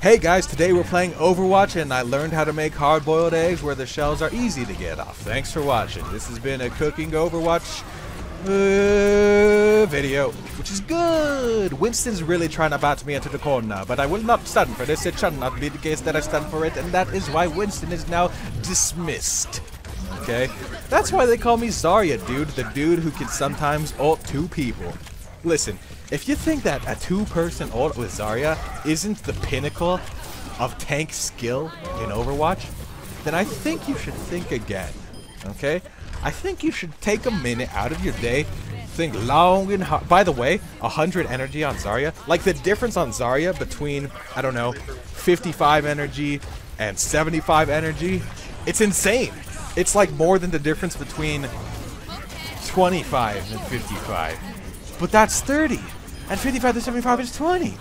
Hey guys, today we're playing Overwatch and I learned how to make hard-boiled eggs where the shells are easy to get off. Thanks for watching. This has been a cooking Overwatch uh, video, which is good. Winston's really trying to bat me into the corner, but I will not stand for this. It shall not be the case that I stand for it, and that is why Winston is now dismissed. Okay? That's why they call me Zarya, dude. The dude who can sometimes ult two people. Listen, if you think that a two-person ult with Zarya isn't the pinnacle of tank skill in Overwatch, then I think you should think again. Okay? I think you should take a minute out of your day, think long and hard. By the way, 100 energy on Zarya, like the difference on Zarya between, I don't know, 55 energy and 75 energy, it's insane. It's like more than the difference between 25 and 55. But that's 30. And 55 to 75 is 20.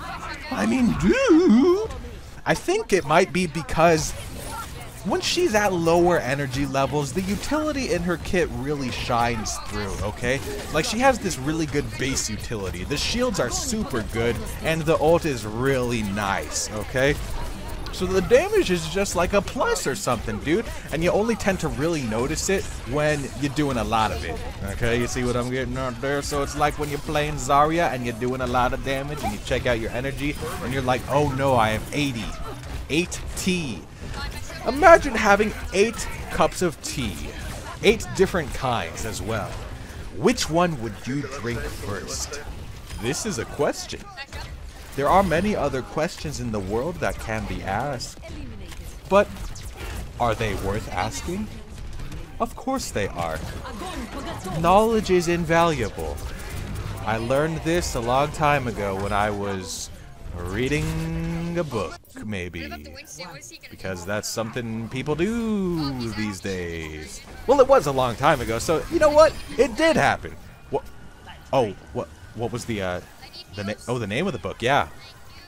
I mean, dude. I think it might be because when she's at lower energy levels, the utility in her kit really shines through, okay? Like, she has this really good base utility. The shields are super good, and the ult is really nice, okay? So the damage is just like a plus or something, dude. And you only tend to really notice it when you're doing a lot of it. Okay, you see what I'm getting out there? So it's like when you're playing Zarya and you're doing a lot of damage and you check out your energy and you're like, oh no, I have 80. 8 tea. Imagine having 8 cups of tea. 8 different kinds as well. Which one would you drink first? This is a question. There are many other questions in the world that can be asked. But are they worth asking? Of course they are. Knowledge is invaluable. I learned this a long time ago when I was reading a book, maybe. Because that's something people do these days. Well, it was a long time ago, so you know what? It did happen. What? Oh, what? What was the uh, the oh, the name of the book. Yeah,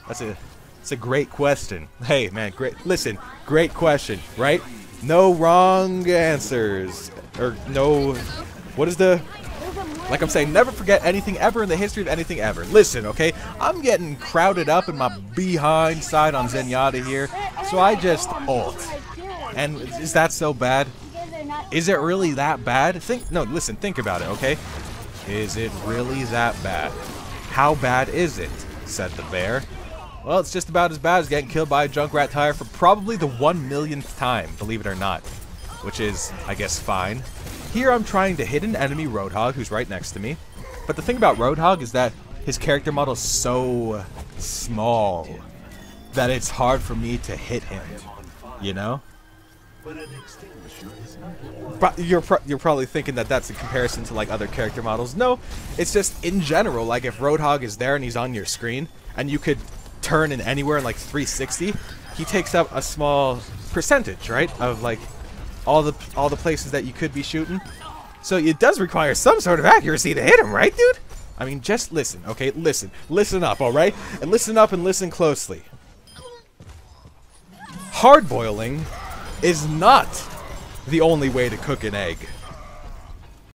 that's a it's a great question. Hey, man, great. Listen, great question, right? No wrong answers, or no. What is the? Like I'm saying, never forget anything ever in the history of anything ever. Listen, okay? I'm getting crowded up in my behind side on Zenyatta here, so I just ult. And is that so bad? Is it really that bad? Think no, listen, think about it, okay? Is it really that bad? How bad is it? said the bear. Well, it's just about as bad as getting killed by a Junkrat tire for probably the one millionth time, believe it or not. Which is, I guess, fine. Here I'm trying to hit an enemy Roadhog who's right next to me. But the thing about Roadhog is that his character model is so small that it's hard for me to hit him. You know? You're pro you're probably thinking that that's a comparison to like other character models. No, it's just in general. Like if Roadhog is there and he's on your screen, and you could turn in anywhere in like 360, he takes up a small percentage, right, of like all the all the places that you could be shooting. So it does require some sort of accuracy to hit him, right, dude? I mean, just listen, okay? Listen, listen up, all right? And listen up and listen closely. Hard boiling is not the only way to cook an egg.